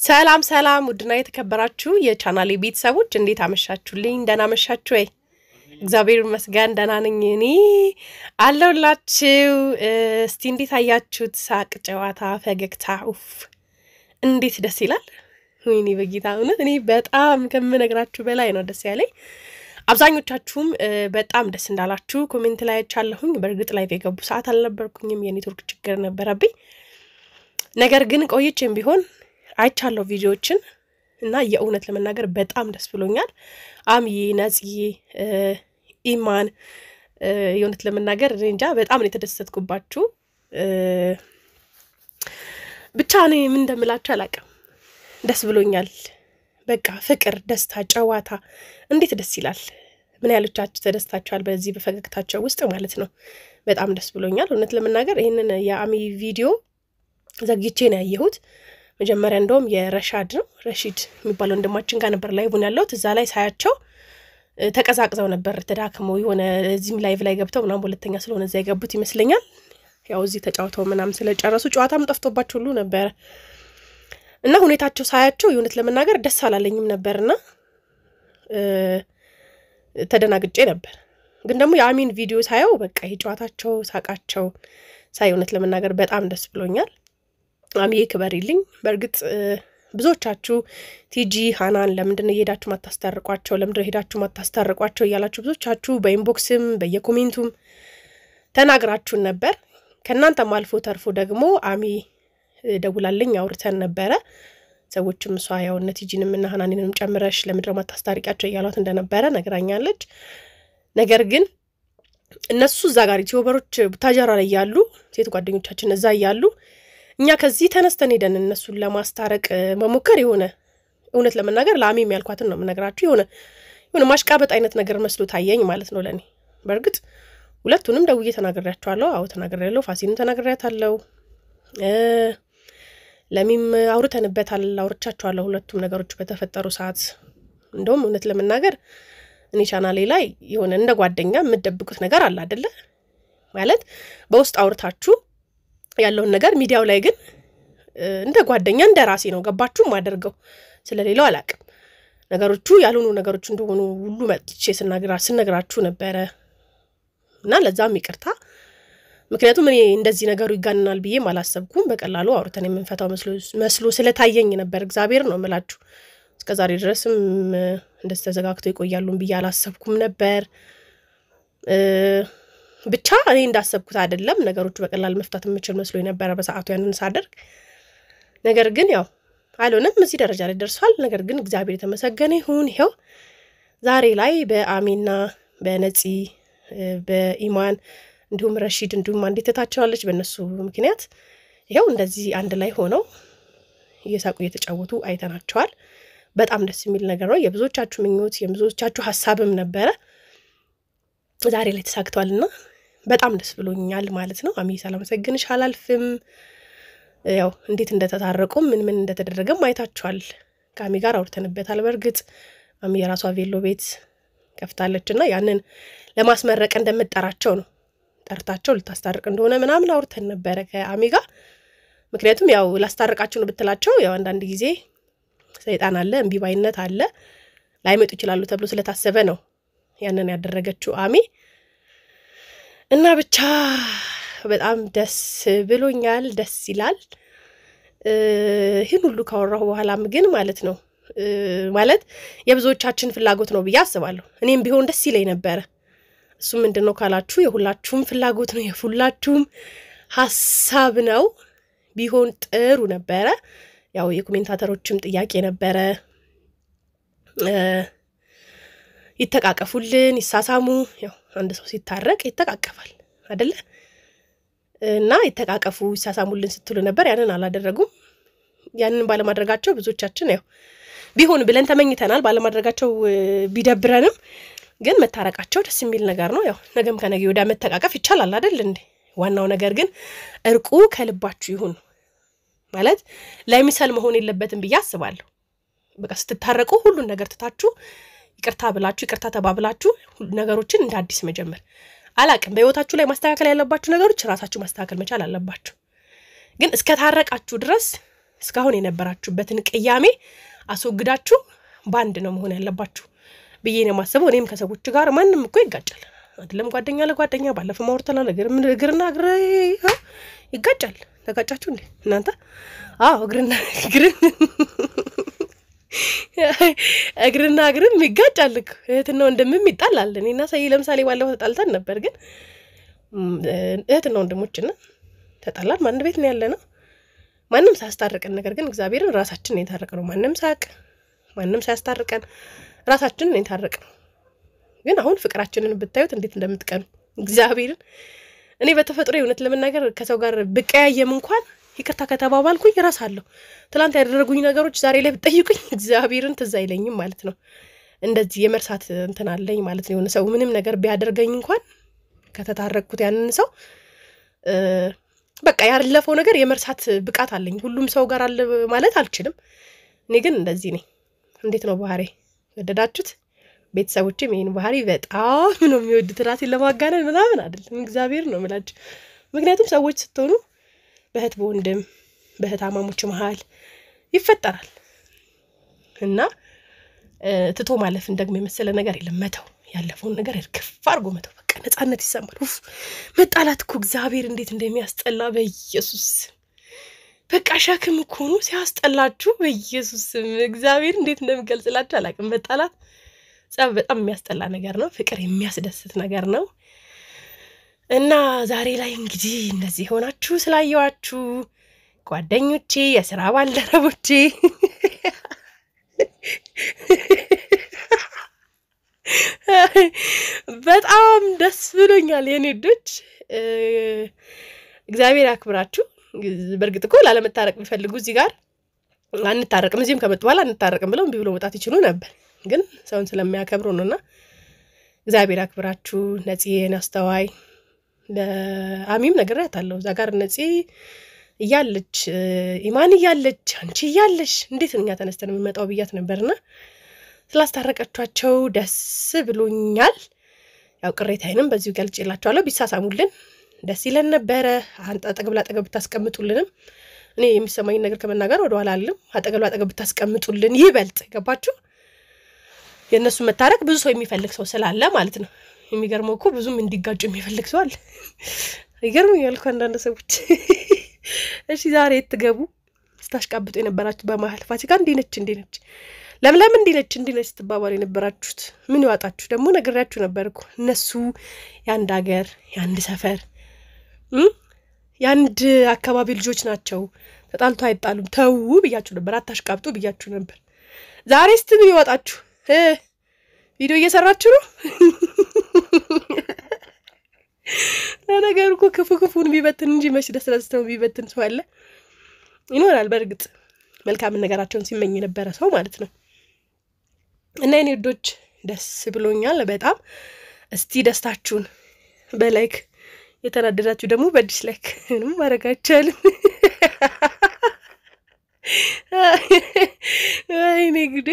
ሰላም ሰላም፣ ውድና የተከበራችሁ የቻናሌ ቤተሰቦች እንዴት አመሻችሁልኝ? ደህና አመሻችሁ ወይ? እግዚአብሔር ይመስገን ደህና ነኝ። እኔ አለሁላችሁ። እስቲ እንዴት አያችሁት? ሳቅ፣ ጨዋታ፣ ፈገግታ ኡፍ እንዴት ደስ ይላል! ወይኔ በጌታ እውነት እኔ በጣም ከምነግራችሁ በላይ ነው ደስ ያለኝ። አብዛኞቻችሁም በጣም ደስ እንዳላችሁ comment ላይ አይቻለሁኝ። በእርግጥ live የገቡ ሰዓት አልነበርኩኝም፣ የኔትወርክ ችግር ነበረብኝ። ነገር ግን ቆይቼም ቢሆን አይቻለሁ ቪዲዮዎችን እና የእውነት ለመናገር በጣም ደስ ብሎኛል። አምዬ፣ ነጽዬ፣ ኢማን የእውነት ለመናገር እንጃ በጣም ነው የተደሰትኩባችሁ። ብቻ እኔ ምን እንደምላችሁ አላውቅም። ደስ ብሎኛል። በቃ ፍቅር፣ ደስታ፣ ጨዋታ እንዴት ደስ ይላል። ምን ያህሎቻችሁ ተደስታችኋል? በዚህ በፈገግታቸው ውስጥ ማለት ነው። በጣም ደስ ብሎኛል። እውነት ለመናገር ይህንን የአሚ ቪዲዮ ዘግቼ ነው ያየሁት። መጀመሪያ እንደውም የረሻድ ነው ረሺድ የሚባለው ወንድማችን ጋር ነበር live ኡን ያየሁት። እዛ ላይ ሳያቸው ተቀዛቅዘው ነበር ተዳክመው የሆነ እዚህም ላይቭ ላይ ገብተው ምናምን ሁለተኛ ስለሆነ እዛ የገቡት ይመስለኛል። ያው እዚህ ተጫውተው ምናምን ስለጨረሱ ጨዋታም ጠፍቶባቸው ሁሉ ነበረ እና ሁኔታቸው ሳያቸው የእውነት ለመናገር ደስ አላለኝም ነበርና ተደናግጬ ነበር። ግን ደግሞ የአሚን ቪዲዮ ሳየው በቃ የጨዋታቸው ሳቃቸው ሳይ እውነት ለመናገር በጣም ደስ ብሎኛል። አሚዬ ክበሪልኝ። በእርግጥ ብዙዎቻችሁ ቲጂ ሀናን ለምንድነው የሄዳችሁ ማታስታርቋቸው? ለምንድነው ሄዳችሁ ማታስታርቋቸው? እያላችሁ ብዙዎቻችሁ በኢንቦክስም በየኮሜንቱም ተናግራችሁን ነበር። ከእናንተም አልፎ ተርፎ ደግሞ አሚ ደውላልኝ አውርተን ነበረ። ሰዎችም እሷ ያው እነ ቲጂንም እና ሀናንንም ጨምረሽ ለምንድነው ማታስታርቂያቸው እያሏት እንደነበረ ነግራኛለች። ነገር ግን እነሱ እዛ ጋር ዩቲዩበሮች ቡታጀራ ላይ ያሉ ሴት ጓደኞቻችን እዛ እያሉ እኛ ከዚህ ተነስተን ሄደን እነሱን ለማስታረቅ መሞከር የሆነ እውነት ለመናገር ለአሚም ያልኳትን ነው የምነግራችሁ። የሆነ የሆነ ማሽቃበጥ አይነት ነገር መስሎ ታየኝ ማለት ነው ለእኔ። በእርግጥ ሁለቱንም ደውዬ ተናግሬያቸዋለሁ። አዎ ተናግሬያለሁ። ፋሲንም ተናግሬያታለሁ። ለሚም አውርተንበታል፣ አውርቻቸዋለሁ። ሁለቱም ነገሮች በተፈጠሩ ሰዓት እንደውም እውነት ለመናገር እኔ ቻናሌ ላይ የሆነ እንደ ጓደኛ የምትደብቁት ነገር አለ አደለ? ማለት በውስጥ አውርታችሁ ያለውን ነገር ሚዲያው ላይ ግን እንደ ጓደኛ እንደ ራሴ ነው ገባችሁ ማደርገው። ስለሌላው አላቅም። ነገሮቹ ያልሆኑ ነገሮች እንደሆኑ ሁሉ መጥቼ ስነግራችሁ ነበረ እና ለዛም ይቅርታ። ምክንያቱም እኔ እንደዚህ ነገሩ ይጋንናል ብዬም አላሰብኩም። በቀላሉ አውርተን የምንፈታው መስሎ ስለታየኝ ነበር። እግዚአብሔር ነው የምላችሁ። እስከ ዛሬ ድረስም እንደዚህ ተዘጋግተው ይቆያሉን ብዬ አላሰብኩም ነበር። ብቻ እኔ እንዳሰብኩት አይደለም። ነገሮቹ በቀላል መፍታት የምችል መስሎ የነበረ በሰዓቱ ያንን ሳደርግ፣ ነገር ግን ያው አልሆነም። እዚህ ደረጃ ላይ ደርሷል። ነገር ግን እግዚአብሔር የተመሰገነ ይሁን። ይኸው ዛሬ ላይ በአሚና በነፂ በኢማን እንዲሁም ረሺድ እንዲሁም አንዲት እህታቸዋለች በእነሱ ምክንያት ይኸው እንደዚህ አንድ ላይ ሆነው እየሳቁ እየተጫወቱ አይተናቸዋል። በጣም ደስ የሚል ነገር ነው። የብዙዎቻችሁ ምኞት የብዙዎቻችሁ ሀሳብም ነበረ ዛሬ ላይ ተሳክቷልና በጣም ደስ ብሎኛል ማለት ነው። አሚ ሳላመሰግንሽ አላልፍም። ያው እንዴት እንደተታረቁም ምን ምን እንደተደረገም አይታችኋል። ከአሚ ጋር አውርተንበታል። በእርግጥ አሚ የራሷ ቬሎ ቤት ከፍታለች እና ያንን ለማስመረቅ እንደምጠራቸው ነው ጠርታቸው ልታስታርቅ እንደሆነ ምናምን አውርተን ነበረ ከአሚ ጋር። ምክንያቱም ያው ላስታርቃችሁ ነው ብትላቸው ያው አንዳንድ ጊዜ ሰይጣን አለ፣ እምቢባይነት አለ፣ ላይመጡ ይችላሉ ተብሎ ስለታሰበ ነው ያንን ያደረገችው አሚ እና ብቻ በጣም ደስ ብሎኛል። ደስ ይላል። ይህን ሁሉ ካወራሁ በኋላም ግን ማለት ነው ማለት የብዙዎቻችን ፍላጎት ነው ብዬ አስባለሁ። እኔም ቢሆን ደስ ይለኝ ነበረ። እሱ ምንድን ነው ካላችሁ የሁላችሁም ፍላጎት ነው፣ የሁላችሁም ሀሳብ ነው። ቢሆን ጥሩ ነበረ። ያው የኮሜንታተሮችም ጥያቄ ነበረ ይተቃቀፉልን፣ ይሳሳሙ። ያው አንድ ሰው ሲታረቅ ይተቃቀፋል አደለ? እና ይተቃቀፉ፣ ይሳሳሙልን ስትሉ ነበር። ያንን አላደረጉም። ያንን ባለማድረጋቸው ብዙዎቻችን ያው ቢሆን ብለን ተመኝተናል። ባለማድረጋቸው ቢደብረንም ግን መታረቃቸው ደስ የሚል ነገር ነው። ያው ነገም ከነገ ወዲያ መተቃቀፍ ይቻላል አይደል እንዴ? ዋናው ነገር ግን እርቁ ከልባችሁ ይሁን ማለት ለሚሰል መሆን የለበትም ብዬ አስባለሁ። በቃ ስትታረቁ ሁሉን ነገር ትታችሁ ይቅርታ ብላችሁ ይቅርታ ተባብላችሁ ነገሮችን እንደ አዲስ መጀመር አላቅም። በህይወታችሁ ላይ ማስተካከል ያለባችሁ ነገሮች ራሳችሁ ማስተካከል መቻል አለባችሁ። ግን እስከታረቃችሁ ድረስ እስካሁን የነበራችሁበትን ቅያሜ አስወግዳችሁ በአንድ ነው መሆን ያለባችሁ ብዬ ነው የማስበው። እኔም ከሰዎች ጋር ማንም እኮ ይጋጫል አይደለም፣ ጓደኛ ለጓደኛ ባለፈው ማውርተናል። እግርና እግር ይጋጫል። ተጋጫችሁ እንዴ እናንተ? አዎ እግርና እግርን እግርና እግርም ይጋጫል እኮ እህትና ወንድምም ይጣላል። እኔና ሰይ ለምሳሌ ባለፈው ተጣልተን ነበር፣ ግን እህትና ወንድሞችና ተጣላን። አንድ ቤት ነው ያለ ነው ማንም ሳያስታርቀን፣ ነገር ግን እግዚአብሔርን ራሳችን የታረቅ ነው። ማንም ሳያቅ ማንም ሳያስታርቀን ራሳችን ነው የታረቅ ነው። ግን አሁን ፍቅራችንን ብታዩት እንዴት እንደምትቀኑ እግዚአብሔርን። እኔ በተፈጥሮ እውነት ለመናገር ከሰው ጋር ብቀያየም እንኳን ይቅርታ ከተባባልኩኝ እረሳለሁ። ትላንት ያደረጉኝ ነገሮች ዛሬ ላይ ብጠይቁኝ እግዚአብሔርን ትዝ አይለኝም ማለት ነው። እንደዚህ የመርሳት እንትን አለኝ ማለት ነው። የሆነ ሰው ምንም ነገር ቢያደርገኝ እንኳን ከተታረቅኩት ያንን ሰው በቃ ያለፈው ነገር የመርሳት ብቃት አለኝ። ሁሉም ሰው ጋር አለ ማለት አልችልም። እኔ ግን እንደዚህ ነኝ። እንዴት ነው ባህሪ ወደዳችሁት? ቤተሰቦችም ይህን ባህሪ በጣም ነው የሚወዱት። ራሴን ለማጋነን ምናምን አይደለም፣ እግዚአብሔር ነው የምላችሁ። ምክንያቱም ሰዎች ስትሆኑ በእህት በወንድም በእህት መሀል ይፈጠራል እና ትቶ ማለፍን ደግሞ የመሰለ ነገር የለም። መተው ያለፈውን ነገር እርግፍ አድርጎ መተው በቃ ነጻነት ይሰማል። ኡፍ መጣላት እኮ እግዚአብሔር እንዴት እንደሚያስጠላ በኢየሱስ በቃ ሸክም እኮ ነው ሲያስጠላችሁ። በኢየሱስ እግዚአብሔር እንዴት እንደሚገልጽላችሁ አላውቅም። መጣላት ጸብ በጣም የሚያስጠላ ነገር ነው። ፍቅር የሚያስደስት ነገር ነው። እና ዛሬ ላይ እንግዲህ እንደዚህ ሆናችሁ ስላየዋችሁ ጓደኞቼ፣ የስራ ባልደረቦቼ በጣም ደስ ብሎኛል። የኔ ዶች እግዚአብሔር ያክብራችሁ። በእርግጥ እኮ ላለመታረቅ ቢፈልጉ እዚህ ጋር አንታረቅም፣ እዚህም ከመጡ በኋላ አንታረቅም ብለው እምቢ ብሎ መውጣት ይችሉ ነበር። ግን ሰውን ስለሚያከብሩ ነው እና እግዚአብሔር ያክብራችሁ። ነጽዬን አስተዋይ ለአሚም ነግሬያታለሁ። እዛ ጋር ነፂ እያለች ኢማን እያለች አንቺ እያለሽ እንዴት እኛ ተነስተን የምንመጣው ብያት ነበርና ስላስታረቀቻቸው ደስ ብሎኛል። ያው ቅሬታዬንም በዚሁ ገልጬላችኋለሁ። ቢሳሳሙልን ደስ ይለን ነበረ። አጠገብ ላጠገብ ብታስቀምጡልንም እኔ የሚሰማኝ ነገር ከመናገር ወደኋላ አልልም። አጠገብ ላጠገብ ብታስቀምጡልን ይበልጥ ገባችሁ። የእነሱ መታረቅ ብዙ ሰው የሚፈልግ ሰው ስላለ ማለት ነው። የሚገርመው እኮ ብዙም እንዲጋጩ የሚፈልግ ሰው አለ። ይገርመኛል እኮ አንዳንድ ሰዎች። እሺ ዛሬ የትገቡ ስታሽቃብጡ የነበራችሁ በመሀል ፋሲካ እንዲህ ነች እንዲህ ነች ለምለም እንዲህ ነች እንዲህ ነች ስትባባሉ የነበራችሁት ምን ይዋጣችሁ? ደግሞ ነግሬያችሁ ነበር እኮ እነሱ የአንድ ሀገር የአንድ ሰፈር የአንድ አካባቢ ልጆች ናቸው። ተጣልቶ አይጣሉም። ተዉ ብያችሁ ነበር። አታሽቃብጡ ብያችሁ ነበር። ዛሬ ስት ምን ይወጣችሁ? ቪዲዮ እየሰራችሁ ነው። ለነገሩ እኮ ክፉ ክፉን ቢበትን እንጂ መች ደስ ደስ ነው ቢበትን ሰው አለ ይኖራል። በእርግጥ መልካምን ነገራቸውን ሲመኝ የነበረ ሰው ማለት ነው። እና የኔ ውዶች ደስ ብሎኛል በጣም። እስቲ ደስታችሁን በ like የተናደዳችሁ ደግሞ በ dislike ምንም ማድረግ አይቻልም። ወይኔ ጉዴ!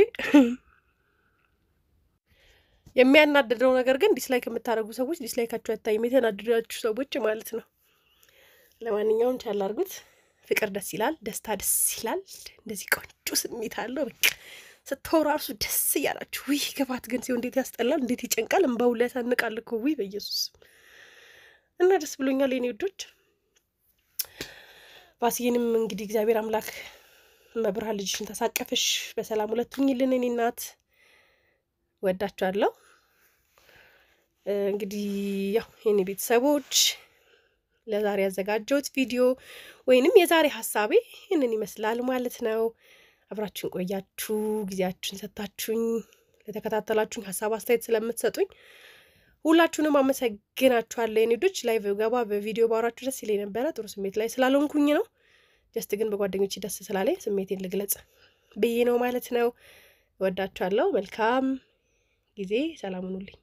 የሚያናድደው ነገር ግን dislike የምታደርጉ ሰዎች dislike ኣችሁ አይታይም፣ የተናደዳችሁ ሰዎች ማለት ነው። ለማንኛውም ቻል አድርጉት። ፍቅር ደስ ይላል፣ ደስታ ደስ ይላል። እንደዚህ ቆንጆ ስሜት አለው። በቃ ስትወሩ ራሱ ደስ እያላችሁ ውይ፣ ግባት ግን ሲሆን እንዴት ያስጠላል፣ እንዴት ይጨንቃል፣ እምባው ላይ ያሳንቃል እኮ ውይ፣ በኢየሱስ እና ደስ ብሎኛል የኔ ውዶች። ባስዬንም እንግዲህ እግዚአብሔር አምላክ መብርሃን ልጅሽን ተሳቀፍሽ በሰላም ሁለቱኝልን እኔ እናት ወዳችኋለሁ። እንግዲህ ያው የኔ ቤተሰቦች ለዛሬ ያዘጋጀሁት ቪዲዮ ወይንም የዛሬ ሀሳቤ ይህንን ይመስላል ማለት ነው። አብራችሁኝ ለቆያችሁ ጊዜያችሁን ሰጥታችሁኝ ለተከታተላችሁኝ ሀሳብ አስተያየት ስለምትሰጡኝ ሁላችሁንም አመሰግናችኋለሁ። የኔ ልጆች live ገባ በቪዲዮ ባወራችሁ ደስ ይለኝ ነበረ። ጥሩ ስሜት ላይ ስላልሆንኩኝ ነው። ጀስት ግን በጓደኞች ደስ ስላለኝ ስሜቴን ልግለጽ ብዬ ነው ማለት ነው። እወዳችኋለሁ። መልካም ጊዜ። ሰላም ሁኑልኝ።